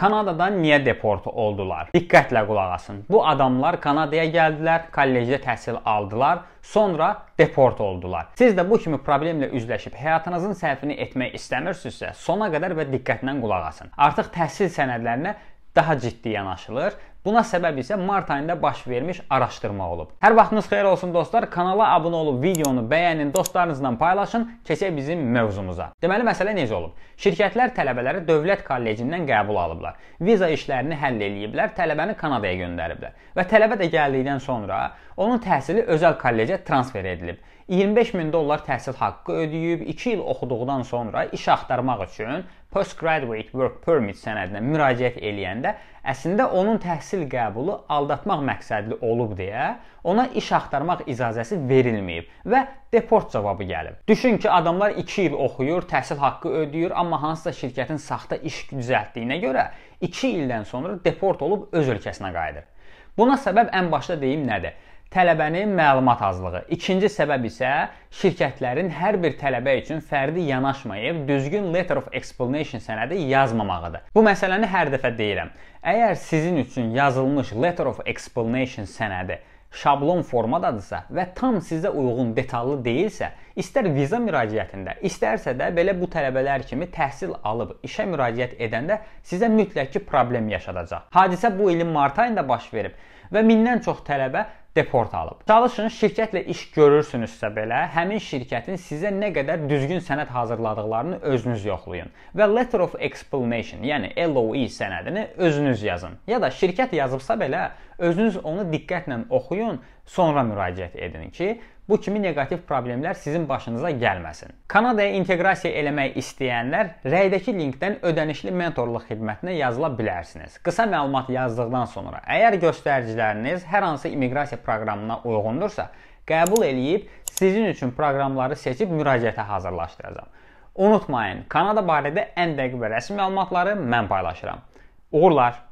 Kanadadan niyə deport oldular? Diqqətlə qulaq asın. Bu adamlar Kanadaya gəldilər, kollecdə təhsil aldılar, sonra deport oldular. Siz də bu kimi problemlə üzləşib həyatınızın səhvini etmək istəmirsinizsə, sona qədər və diqqətlə qulaq asın. Artıq təhsil sənədlərinə daha ciddi yanaşılır. Buna səbəb isə mart ayında baş vermiş araşdırma olub. Hər vaxtınız xeyir olsun dostlar. Kanala abunə olub, videonu bəyənin, dostlarınızla paylaşın. Keçək bizim mövzumuza. Deməli məsələ necə olub? Şirkətlər tələbələri dövlət kollecindən qəbul alıblar. Viza işlərini həll eləyiblər, tələbəni Kanadaya göndəriblər. Və tələbə də gəldikdən sonra onun təhsili özəl kollecə transfer edilib. 25 min dollar təhsil haqqı ödəyib, 2 il oxuduqdan sonra iş axtarmaq üçün postgraduate work permit sənədinə müraciət eləyəndə əslində onun təhsil qəbulu aldatmaq məqsədli olub deyə ona iş axtarmaq icazəsi verilməyib və deport cavabı gəlib. Düşün ki, adamlar 2 il oxuyur, təhsil haqqı ödəyir, amma hansısa şirkətin saxta iş düzəltdiyinə görə 2 ildən sonra deport olub öz ölkəsinə qayıdır. Buna səbəb ən başda deyim nədir? Tələbənin məlumat azlığı. İkinci səbəb isə şirkətlərin hər bir tələbə üçün fərdi yanaşmayıb düzgün letter of explanation sənədi yazmamağıdır. Bu məsələni hər dəfə deyirəm. Əgər sizin üçün yazılmış letter of explanation sənədi şablon formadadırsa və tam sizə uyğun detallı deyilsə, istər viza müraciətində, istərsə də belə bu tələbələr kimi təhsil alıb işə müraciət edəndə sizə mütləq ki problem yaşadacaq. Hadisə bu ilin mart ayında baş verib və mindən çox tələbə deport alıb. Çalışın şirkətlə iş görürsünüzsə belə, həmin şirkətin sizə nə qədər düzgün sənəd hazırladıqlarını özünüz yoxlayın və letter of explanation, yəni LOE sənədini özünüz yazın. Ya da şirkət yazıbsa belə özünüz onu diqqətlə oxuyun, sonra müraciət edin ki, bu kimi neqativ problemlər sizin başınıza gəlməsin. Kanadaya inteqrasiya eləmək istəyənlər rəydəki linkdən ödənişli mentorluq xidmətinə yazıla bilərsiniz. Qısa məlumat yazdıqdan sonra, əgər göstəriciləriniz hər hansı immiqrasiya proqramına uyğundursa, qəbul eləyib sizin üçün proqramları seçib müraciətə hazırlaşdıracağam. Unutmayın, Kanada barədə ən dəqiq və rəsmi məlumatları mən paylaşıram. Uğurlar!